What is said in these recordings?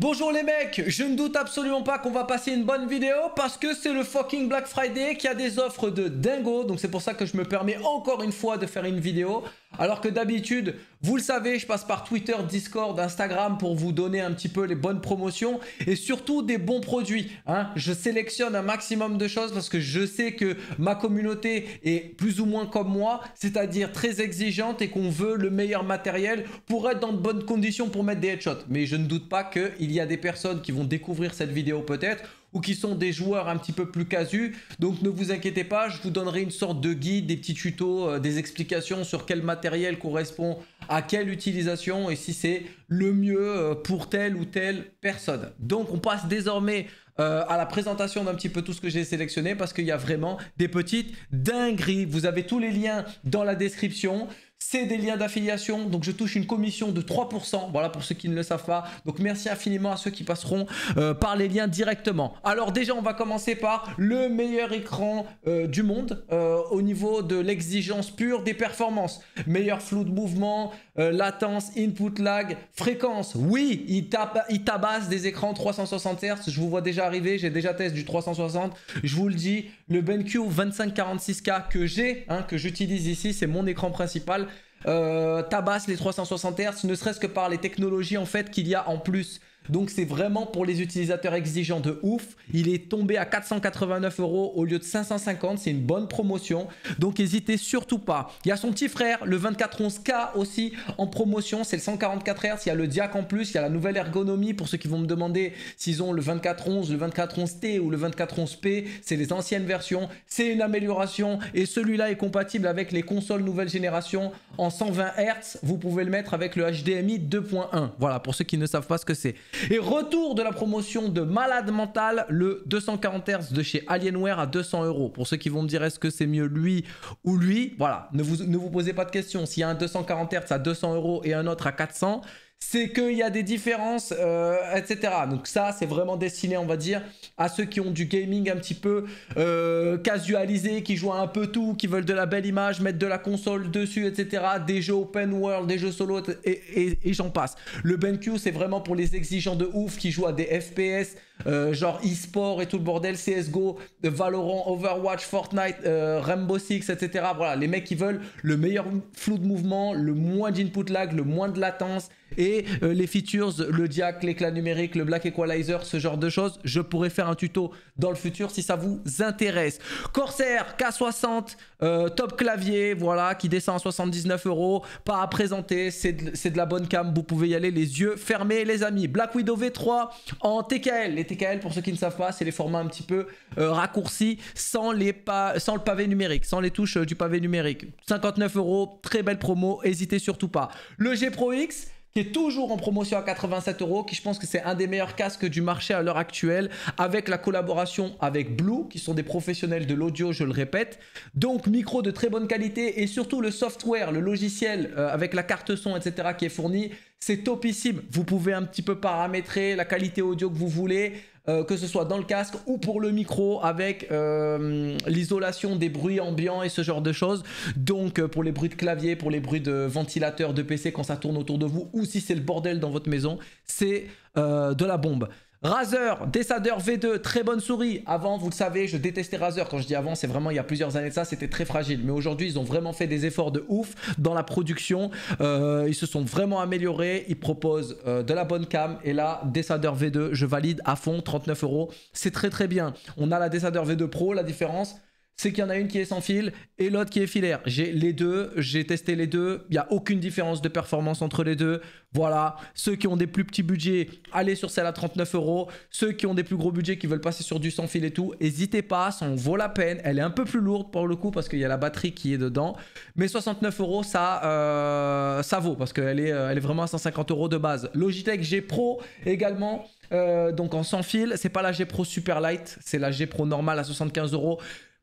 Bonjour les mecs, je ne doute absolument pas qu'on va passer une bonne vidéo parce que c'est le fucking Black Friday qui a des offres de dingo, donc c'est pour ça que je me permets encore une fois de faire une vidéo. Alors que d'habitude, vous le savez, je passe par Twitter, Discord, Instagram pour vous donner un petit peu les bonnes promotions et surtout des bons produits. Hein. Je sélectionne un maximum de choses parce que je sais que ma communauté est plus ou moins comme moi, c'est-à-dire très exigeante et qu'on veut le meilleur matériel pour être dans de bonnes conditions pour mettre des headshots. Mais je ne doute pas qu'il il y a des personnes qui vont découvrir cette vidéo peut-être ou qui sont des joueurs un petit peu plus casus. Donc ne vous inquiétez pas, je vous donnerai une sorte de guide, des petits tutos, euh, des explications sur quel matériel correspond à quelle utilisation et si c'est le mieux euh, pour telle ou telle personne. Donc on passe désormais euh, à la présentation d'un petit peu tout ce que j'ai sélectionné parce qu'il y a vraiment des petites dingueries. Vous avez tous les liens dans la description c'est des liens d'affiliation. Donc, je touche une commission de 3%. Voilà pour ceux qui ne le savent pas. Donc, merci infiniment à ceux qui passeront euh, par les liens directement. Alors, déjà, on va commencer par le meilleur écran euh, du monde euh, au niveau de l'exigence pure des performances. Meilleur flou de mouvement, latence, input lag, fréquence. Oui, il, tabasse des écrans 360 Hz. Je vous vois déjà arriver. J'ai déjà testé du 360. Je vous le dis, le BenQ 2546K que j'ai, hein, que j'utilise ici, c'est mon écran principal euh, tabasse les 360 Hz, ne serait-ce que par les technologies en fait qu'il y a en plus. Donc c'est vraiment pour les utilisateurs exigeants de ouf. Il est tombé à 489 euros au lieu de 550. C'est une bonne promotion. Donc n'hésitez surtout pas. Il y a son petit frère, le 2411K aussi en promotion. C'est le 144 Hz. Il y a le Diac en plus. Il y a la nouvelle ergonomie pour ceux qui vont me demander s'ils ont le 2411, le 2411T ou le 2411P. C'est les anciennes versions. C'est une amélioration. Et celui-là est compatible avec les consoles nouvelle génération en 120 Hz. Vous pouvez le mettre avec le HDMI 2.1. Voilà pour ceux qui ne savent pas ce que c'est. Et retour de la promotion de Malade Mental, le 240 Hz de chez Alienware à 200 euros. Pour ceux qui vont me dire est-ce que c'est mieux lui ou lui, voilà, ne vous, ne vous posez pas de questions. S'il y a un 240 Hz à 200 euros et un autre à 400, c'est qu'il y a des différences, euh, etc. Donc ça, c'est vraiment destiné, on va dire, à ceux qui ont du gaming un petit peu euh, casualisé, qui jouent un peu tout, qui veulent de la belle image, mettre de la console dessus, etc. Des jeux open world, des jeux solo, et, j'en passe. Le BenQ, c'est vraiment pour les exigeants de ouf qui jouent à des FPS, euh, genre e-sport et tout le bordel, CSGO, Valorant, Overwatch, Fortnite, Rainbow Six, etc. Voilà, les mecs qui veulent le meilleur flou de mouvement, le moins d'input lag, le moins de latence, et euh, les features, le diac, l'éclat numérique, le black equalizer, ce genre de choses, je pourrais faire un tuto dans le futur si ça vous intéresse. Corsair K60, euh, top clavier, voilà, qui descend à 79 euros, pas à présenter, c'est de, la bonne cam, vous pouvez y aller les yeux fermés les amis. Black Widow V3 en TKL, les TKL pour ceux qui ne savent pas, c'est les formats un petit peu euh, raccourcis sans, les sans le pavé numérique, sans les touches du pavé numérique. 59 euros, très belle promo, n'hésitez surtout pas. Le G Pro X, qui est toujours en promotion à 87 euros, qui je pense que c'est un des meilleurs casques du marché à l'heure actuelle, avec la collaboration avec Blue, qui sont des professionnels de l'audio, je le répète. Donc micro de très bonne qualité et surtout le software, le logiciel euh, avec la carte son, etc. qui est fourni, c'est topissime. Vous pouvez un petit peu paramétrer la qualité audio que vous voulez. Euh, que ce soit dans le casque ou pour le micro avec euh, l'isolation des bruits ambiants et ce genre de choses. Donc euh, pour les bruits de clavier, pour les bruits de ventilateur de PC quand ça tourne autour de vous ou si c'est le bordel dans votre maison, c'est de la bombe. Razer, Dessader V2, très bonne souris. Avant, vous le savez, je détestais Razer. Quand je dis avant, c'est vraiment il y a plusieurs années de ça, c'était très fragile. Mais aujourd'hui, ils ont vraiment fait des efforts de ouf dans la production. Euh, ils se sont vraiment améliorés. Ils proposent euh, de la bonne cam. Et là, Dessader V2, je valide à fond, 39 euros. C'est très très bien. On a la Dessader V2 Pro, la différence c'est qu'il y en a une qui est sans fil et l'autre qui est filaire. J'ai les deux, j'ai testé les deux, il n'y a aucune différence de performance entre les deux. Voilà, ceux qui ont des plus petits budgets, allez sur celle à 39 euros. Ceux qui ont des plus gros budgets, qui veulent passer sur du sans fil et tout, n'hésitez pas, ça en vaut la peine. Elle est un peu plus lourde pour le coup parce qu'il y a la batterie qui est dedans. Mais 69 euros, ça, euh, ça vaut parce qu'elle est, euh, elle est vraiment à 150 euros de base. Logitech G Pro également. Euh, donc en sans fil, c'est pas la G Pro Super Light, c'est la G Pro normale à 75 euros.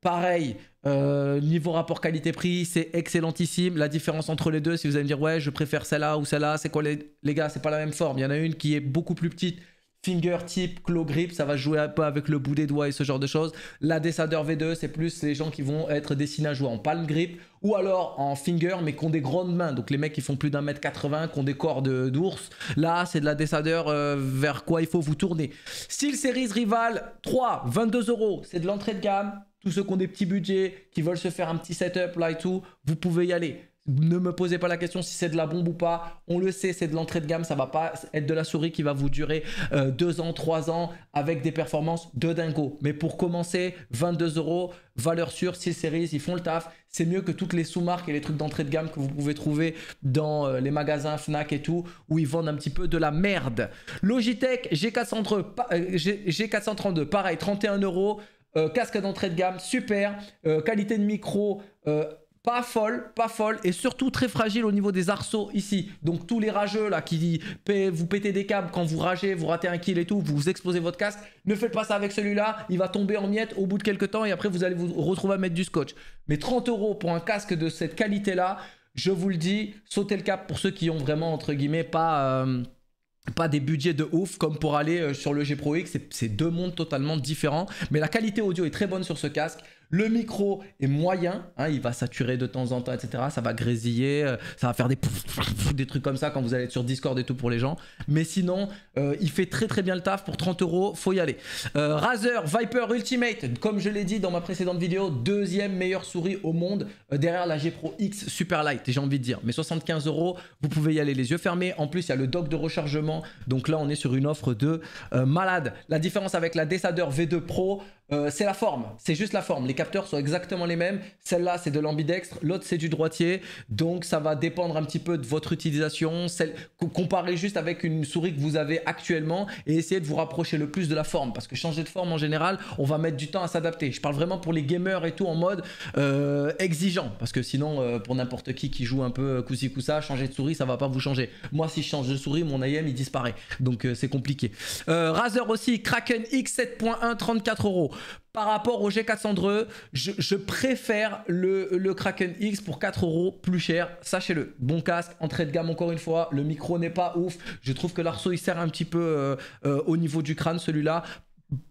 Pareil, euh, niveau rapport qualité-prix, c'est excellentissime. La différence entre les deux, si vous allez me dire ouais, je préfère celle-là ou celle-là, c'est quoi les, les gars C'est pas la même forme. Il y en a une qui est beaucoup plus petite, fingertip, claw grip, ça va jouer un peu avec le bout des doigts et ce genre de choses. La Desader V2, c'est plus les gens qui vont être destinés à jouer en palm grip ou alors en finger mais qui ont des grandes mains. Donc les mecs qui font plus d'un mètre 80, qui ont des corps d'ours. Là, c'est de la Desader euh, vers quoi il faut vous tourner. Steel Series Rival 3, 22 euros, c'est de l'entrée de gamme. Tous ceux qui ont des petits budgets, qui veulent se faire un petit setup là et tout, vous pouvez y aller. Ne me posez pas la question si c'est de la bombe ou pas. On le sait, c'est de l'entrée de gamme. Ça va pas être de la souris qui va vous durer 2 euh, ans, 3 ans avec des performances de dingo. Mais pour commencer, 22 euros, valeur sûre, 6 séries, ils font le taf. C'est mieux que toutes les sous-marques et les trucs d'entrée de gamme que vous pouvez trouver dans euh, les magasins Fnac et tout, où ils vendent un petit peu de la merde. Logitech G432, euh, G432 pareil, 31 euros. Casque d'entrée de gamme, super. qualité de micro pas folle, pas folle et surtout très fragile au niveau des arceaux ici. Donc tous les rageux là qui vous pétez des câbles quand vous ragez, vous ratez un kill et tout, vous explosez votre casque, ne faites pas ça avec celui-là, il va tomber en miettes au bout de quelques temps et après vous allez vous retrouver à mettre du scotch. Mais 30 euros pour un casque de cette qualité là, je vous le dis, sautez le cap pour ceux qui ont vraiment entre guillemets pas... Euh, pas des budgets de ouf comme pour aller euh, sur le G Pro X, c'est deux mondes totalement différents. Mais la qualité audio est très bonne sur ce casque. Le micro est moyen, hein, il va saturer de temps en temps, etc. Ça va grésiller, euh, ça va faire des, trucs comme ça quand vous allez être sur Discord et tout pour les gens. Mais sinon, euh, il fait très très bien le taf. Pour 30 euros, faut y aller. Euh, Razer Viper Ultimate, comme je l'ai dit dans ma précédente vidéo, deuxième meilleure souris au monde derrière la G Pro X Super Light, j'ai envie de dire. Mais 75 euros, vous pouvez y aller les yeux fermés. En plus, il y a le dock de rechargement. Donc là, on est sur une offre de malade. La différence avec la Desader V2 Pro, c'est la forme. C'est juste la forme. Les capteurs sont exactement les mêmes. Celle-là, c'est de l'ambidextre, l'autre, c'est du droitier. Donc, ça va dépendre un petit peu de votre utilisation. Celle, comparez juste avec une souris que vous avez actuellement et essayez de vous rapprocher le plus de la forme. Parce que changer de forme, en général, on va mettre du temps à s'adapter. Je parle vraiment pour les gamers et tout en mode euh, exigeant. Parce que sinon, euh, pour n'importe qui qui joue un peu coussi coussa, changer de souris, ça va pas vous changer. Moi, si je change de souris, mon IM, il disparaît. Donc, euh, c'est compliqué. Razer aussi, Kraken X 7.1, 34 euros par rapport au G400 je, je préfère le, le, Kraken X pour 4 euros plus cher. Sachez-le. Bon casque, entrée de gamme encore une fois. Le micro n'est pas ouf. Je trouve que l'arceau il sert un petit peu euh, euh, au niveau du crâne celui-là.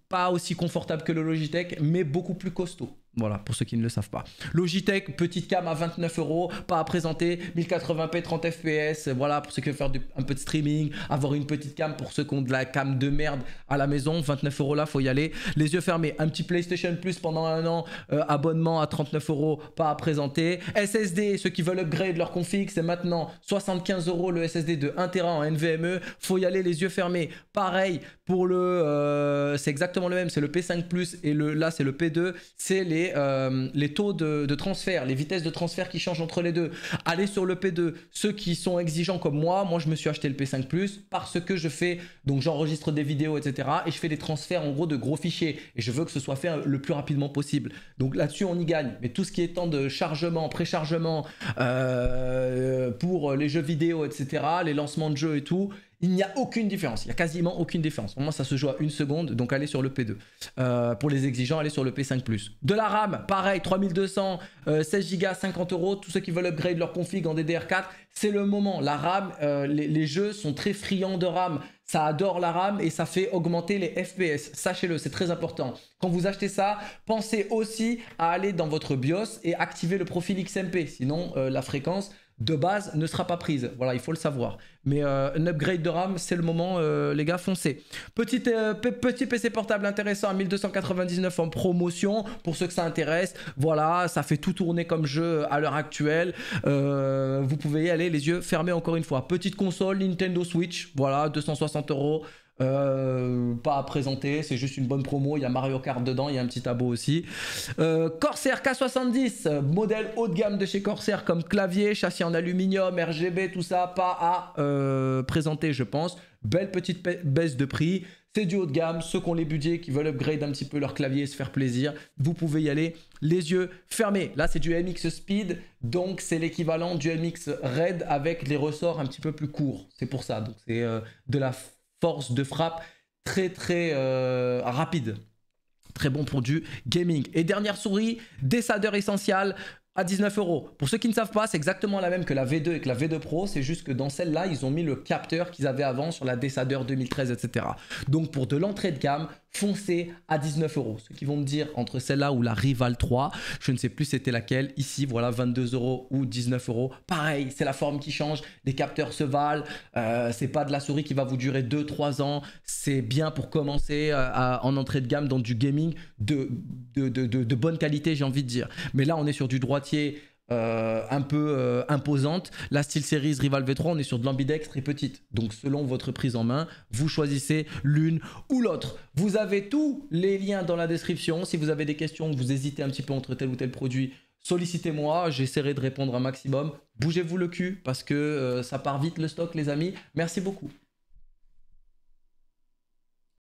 Pas aussi confortable que le Logitech, mais beaucoup plus costaud. Voilà, pour ceux qui ne le savent pas. Logitech, petite cam à 29 euros, pas à présenter, 1080p, 30 fps, voilà, pour ceux qui veulent faire un peu de streaming, avoir une petite cam pour ceux qui ont de la cam de merde à la maison, 29 euros là, faut y aller. Les yeux fermés, un petit PlayStation Plus pendant un an, euh, abonnement à 39 euros, pas à présenter. SSD, ceux qui veulent upgrade leur config, c'est maintenant 75 euros le SSD de 1 Tera en NVMe, faut y aller les yeux fermés. Pareil pour le, euh, c'est exactement le même, c'est le P5 Plus et le, là c'est le P2, c'est les euh, les, taux de, transfert, les vitesses de transfert qui changent entre les deux. Allez sur le P2. Ceux qui sont exigeants comme moi, moi je me suis acheté le P5 Plus parce que je fais, donc j'enregistre des vidéos, etc. Et je fais des transferts en gros de gros fichiers. Et je veux que ce soit fait le plus rapidement possible. Donc là-dessus, on y gagne. Mais tout ce qui est temps de chargement, préchargement euh, pour les jeux vidéo, etc., les lancements de jeux et tout, il n'y a aucune différence. Il n'y a quasiment aucune différence. Pour moi, ça se joue à une seconde, donc allez sur le P2. Euh, pour les exigeants, allez sur le P5 De la RAM, pareil, 3200, 16 Go, 50 euros. Tous ceux qui veulent upgrade leur config en DDR4, c'est le moment. La RAM, euh, les, jeux sont très friands de RAM. Ça adore la RAM et ça fait augmenter les FPS. Sachez-le, c'est très important. Quand vous achetez ça, pensez aussi à aller dans votre BIOS et activer le profil XMP. Sinon, euh, la fréquence de base ne sera pas prise. Voilà, il faut le savoir. Mais euh, un upgrade de RAM, c'est le moment, euh, les gars, foncez. Petit, euh, petit PC portable intéressant à 1299 en promotion, pour ceux que ça intéresse. Voilà, ça fait tout tourner comme jeu à l'heure actuelle. vous pouvez y aller les yeux fermés encore une fois. Petite console Nintendo Switch, voilà, 260 euros. Euh, pas à présenter, c'est juste une bonne promo. Il y a Mario Kart dedans, il y a un petit tableau aussi. Euh, Corsair K70, modèle haut de gamme de chez Corsair comme clavier, châssis en aluminium, RGB, tout ça, pas à euh, présenter, je pense. Belle petite baisse de prix. C'est du haut de gamme. Ceux qui ont les budgets, qui veulent upgrade un petit peu leur clavier et se faire plaisir, vous pouvez y aller les yeux fermés. Là, c'est du MX Speed, donc c'est l'équivalent du MX Red avec les ressorts un petit peu plus courts. C'est pour ça. Donc, c'est de la force de frappe très très euh, rapide. Très bon pour du gaming. Et dernière souris, Desader Essential. À 19 euros. Pour ceux qui ne savent pas, c'est exactement la même que la V2 et que la V2 Pro, c'est juste que dans celle-là, ils ont mis le capteur qu'ils avaient avant sur la Desader 2013, etc. Donc pour de l'entrée de gamme, foncez à 19 euros. Ceux qui vont me dire entre celle-là ou la Rival 3, je ne sais plus c'était laquelle. Ici, voilà, 22 euros ou 19 euros. Pareil, c'est la forme qui change. Les capteurs se valent. Euh, c'est pas de la souris qui va vous durer 2-3 ans. C'est bien pour commencer euh, en entrée de gamme dans du gaming de, de, de, bonne qualité, j'ai envie de dire. Mais là, on est sur du euh, un peu euh, imposante. La SteelSeries Rival V3, on est sur de l'ambidex très petite. Donc selon votre prise en main, vous choisissez l'une ou l'autre. Vous avez tous les liens dans la description. Si vous avez des questions, vous hésitez un petit peu entre tel ou tel produit, sollicitez-moi, j'essaierai de répondre un maximum. Bougez-vous le cul parce que euh, ça part vite le stock les amis. Merci beaucoup.